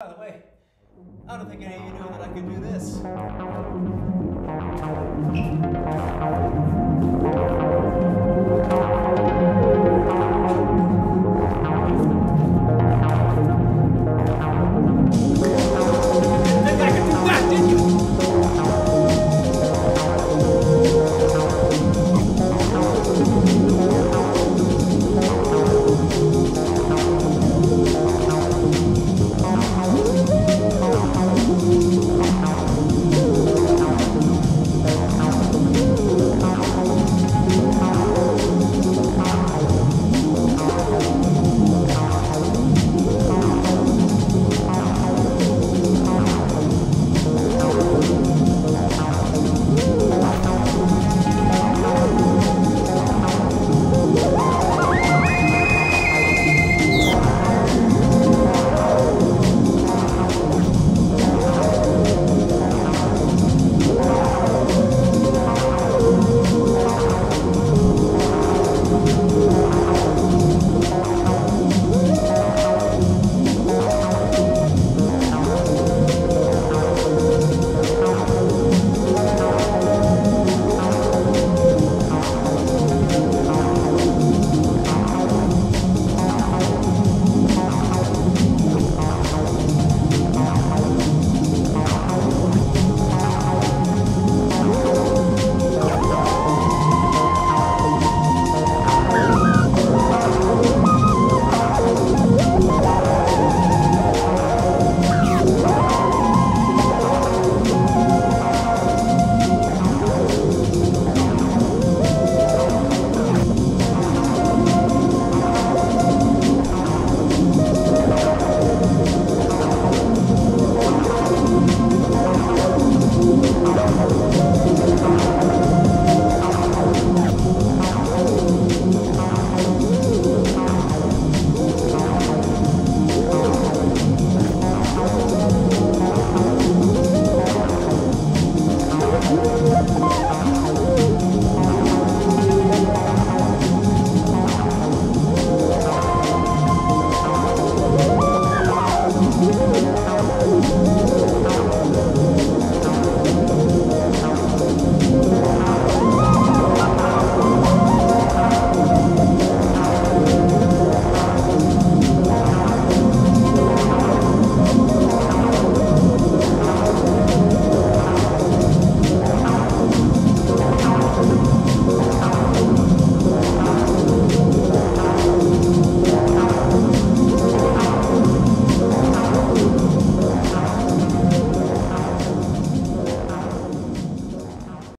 By the way, I don't think any of you knew that I could do this.